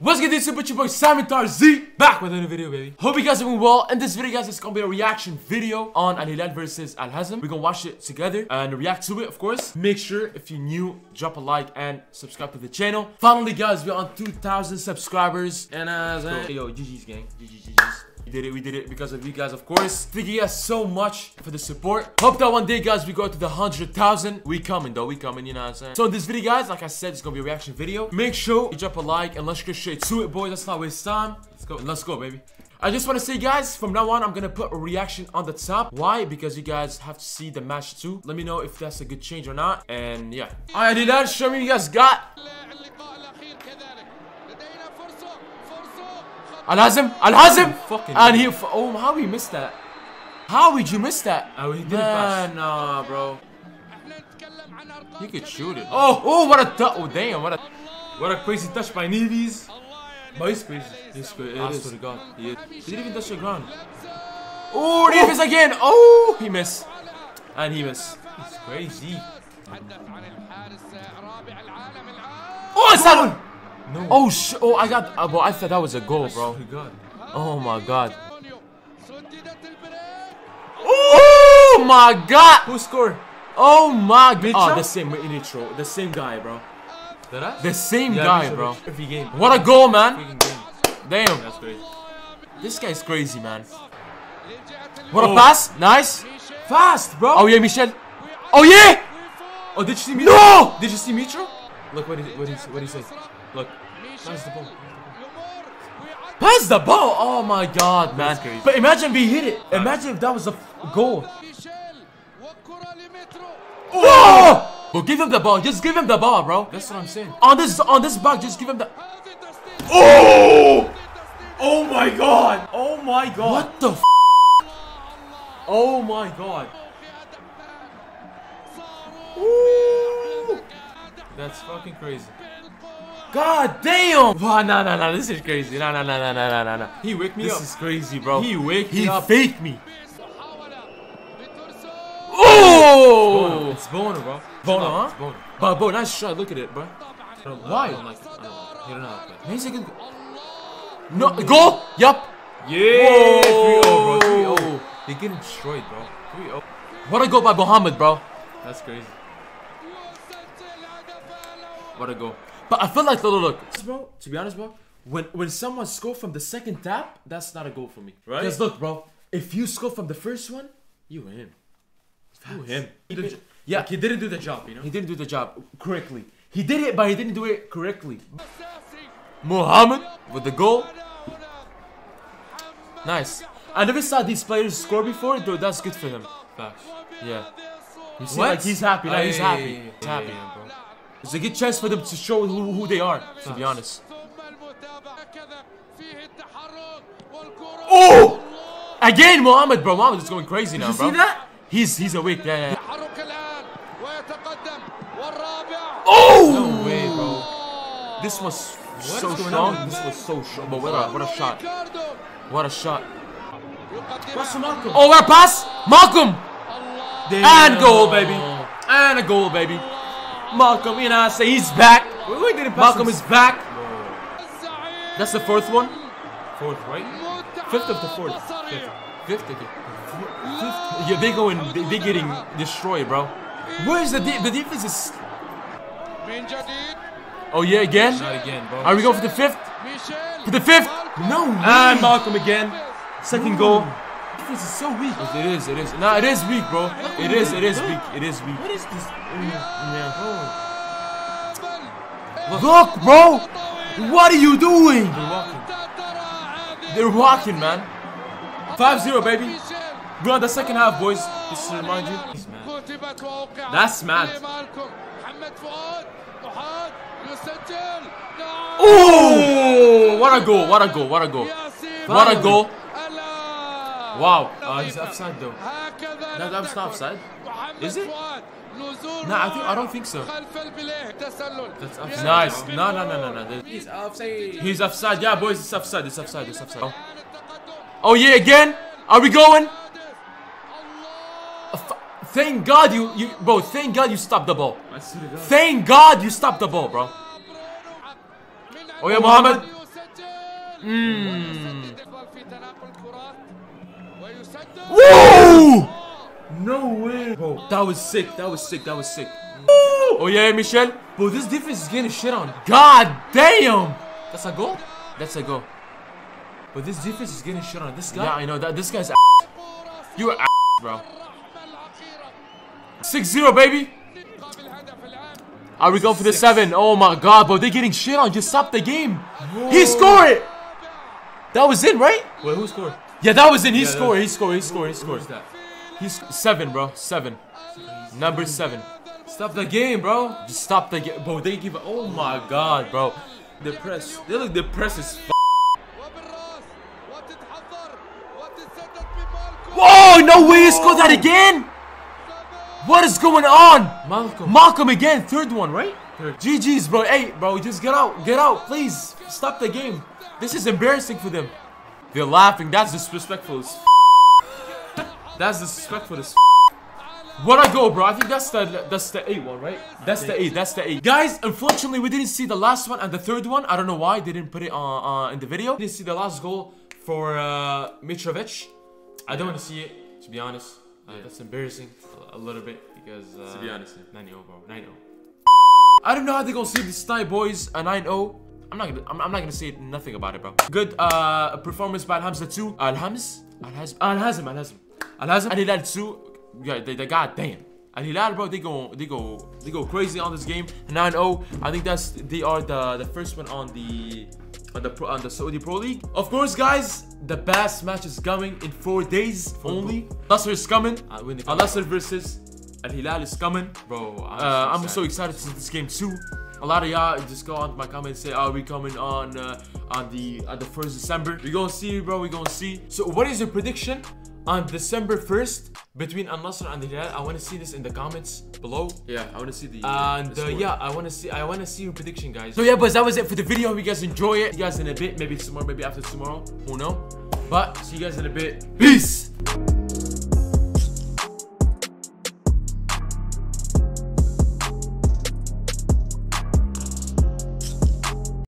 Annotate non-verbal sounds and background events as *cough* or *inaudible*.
What's good? It's your boy Simon Tarzi back with another video, baby. Hope you guys are doing well. In this video, guys, it's gonna be a reaction video on Al Hilal versus Al Hazm. We're gonna watch it together and react to it, of course. Make sure if you're new, drop a like and subscribe to the channel. Finally, guys, we're on 2,000 subscribers. And as uh, yo, GG's gang, GG's. We did it, we did it because of you guys, of course. Thank you guys so much for the support. Hope that one day, guys, we go to the 100,000. We coming, though. We coming, you know what I'm saying? So in this video, guys, like I said, it's gonna be a reaction video. Make sure you drop a like and let's get straight to it, boys. Let's not waste time. Let's go. Let's go, baby. I just want to say, guys, from now on, I'm gonna put a reaction on the top. Why? Because you guys have to see the match too. Let me know if that's a good change or not. And yeah. Alright, Hilal, show me you guys got. Al Alhazim, Alhazim, fucking and he. Oh, how he missed that? How would you miss that? Oh, he didn't it nah, bro. He could shoot it. Oh, oh, what a touch! Oh, damn, what a, what a crazy touch by Neves. But he's crazy. He's crazy. I swear God, he, he didn't even touch the ground. Oh, Neves again. Oh, he missed, and he missed. It's crazy. Oh, it's that one. No. Oh, sh oh, I got. Uh, bro, I thought that was a goal, bro. Oh my god. Oh my god. Who scored? Oh my god. Oh, the same intro. The same guy, bro. The same yeah, guy, bro. Every game. What a goal, man. Damn. That's great. This guy's crazy, man. What oh. a pass. Nice. Fast, bro. Oh, yeah, Michel. Oh, yeah. Oh, did you see Mitro? No! Did you see Mitro? Look what he, what he, what he said. Look. Pass the ball. Pass the ball! Oh my god, man. But imagine we hit it. Imagine if that was a goal. Whoa! But give him the ball. Just give him the ball, bro. That's what I'm saying. On this on this back, just give him the Oh! Oh my god! Oh my god! What the Oh my god! Ooh. That's fucking crazy. God damn! *laughs* Wow, nah, nah. no, this is crazy. Nah, nah, nah, nah, nah, nah, nah. He wake me this up. This is crazy, bro. He wake he me up. He faked me. Oh! It's Bono, bro. Bono, huh? It's Bono. But, bro, nice shot. Look at it, bro. Why? I don't like it. I don't like. He don't know how to play. He's a. No, goal! Yup. Yeah! 3-0, bro. 3-0. They're getting destroyed, bro. 3-0. What a goal by Mohamed, bro. That's crazy. What a goal. But I feel like, look, look. Bro, to be honest, bro, when, when someone score from the second tap, that's not a goal for me. Right? Because look, bro, if you score from the first one, you him. You him. Yeah, he didn't do the job, you know? He didn't do the job correctly. He did it, but he didn't do it correctly. Muhammad with the goal. Nice. I never saw these players score before, though that's good for him. Facts. Yeah. You see, what? like, he's happy. Like, he's happy. He's happy, yeah, yeah, yeah, bro. It's a good chance for them to show who, who they are, to be honest. Oh! Again, Mohamed, bro. Mohamed is going crazy now, bro. You see that? He's he's awake. Yeah, yeah. Oh! No way, bro. This was what so strong. On? This was so strong. But what a what a shot! What a shot! Malcom? Oh, what a pass! Malcom! Damn. And goal, baby. And a goal, baby. Malcom, you know I say? He's back. Wait, wait, did Malcom is back. Whoa. That's the fourth one. Fourth, right? Fifth of the fourth. Fifth. Fifth, okay. Fifth. Yeah, they going, they're getting destroyed, bro. Where is the de the defense is? Oh yeah, again? Not again, bro. Are we going for the fifth? For the fifth? No. And Malcom again. Second goal defense is so weak. It is, it is. Nah, it is weak, bro. It is, it is weak. It is weak. What is this? Yeah. Look, Look bro! What are you doing? They're walking. They're walking, man. 5-0, baby. We're on the second half, boys. Just to remind you. That's mad. Oh! What a goal, what a goal, what a goal. What a goal. Wow, oh, he's upside though. No, that was not upside. Is it? No, I, think, I don't think so. That's. Nice. No, no, no, no, no. He's offside. He's offside. Yeah, boys, it's offside. It's offside. It's offside. Oh, oh yeah, again? Are we going? Thank God you, you, bro, thank God you stopped the ball. Thank God you stopped the ball, bro. Oh yeah, Mohamed. Mm. Woo! No way. Bro, that was sick. That was sick. That was sick. Oh, yeah, Michel. Bro, this defense is getting shit on. God damn. That's a goal? That's a goal. But this defense is getting shit on. This guy. Yeah, I know. that. This guy's ass. You are bro. 6-0, baby. Are we going for the seven? Oh my god, bro, they're getting shit on. Just stop the game. Whoa. He scored it. That was it, right? Wait, who scored? Yeah, that was in. He yeah, scored. He scored. He scored. He scored. He's seven, bro. Seven. Number seven. Stop the game, bro. Just stop the game, bro. They give. Oh my god, bro. Depressed. They look depressed as. F Whoa! No way! He scored that again. What is going on? Malcom. Malcom again. Third one, right? Third. GG's, bro. Hey, bro. Just get out. Get out, please. Stop the game. This is embarrassing for them. They're laughing. That's disrespectful. as f- That's disrespectful as f. What I go, bro? I think that's the that's the eight one, right? That's the eight. That's the eight. Guys, unfortunately, we didn't see the last one and the third one. I don't know why they didn't put it on uh, in the video. Didn't see the last goal for uh, Mitrovic. I don't want to see it, to be honest. Uh, That's embarrassing a, a little bit because uh, To be honest, yeah. 9 bro. 9-0. I don't know how they're gonna save this night, boys. A 9 0. I'm not gonna. I'm, I'm not gonna say nothing about it, bro. Good uh performance by Al Hamza too. Al Hams. Al Hazm. Al Hazm. Al Hazm. Al Hazm. Al Hilal too. Yeah, they, they god damn. Al Hilal, bro. They go. They go. They go crazy on this game. 9 0. I think that's. They are the the first one on the. On the, pro, on the Saudi Pro League. Of course, guys, the best match is coming in four days only. Nassr is coming. Uh, Al Nassr versus Al Hilal is coming. Bro, I'm, Uh, I'm so excited to see this game too. A lot of y'all just go on my comments and say, "Are we coming on uh, on the on the first December?" We gonna see, bro. We gonna see. So, what is your prediction on December first between Al Nassr and the Hilal? I want to see this in the comments below. Yeah, I want to see the. And the uh, yeah, I want to see. I want to see your prediction, guys. So yeah, boys, that was it for the video. Hope you guys enjoy it. See you guys in a bit. Maybe tomorrow. Maybe after tomorrow. Who know? But see you guys in a bit. Peace.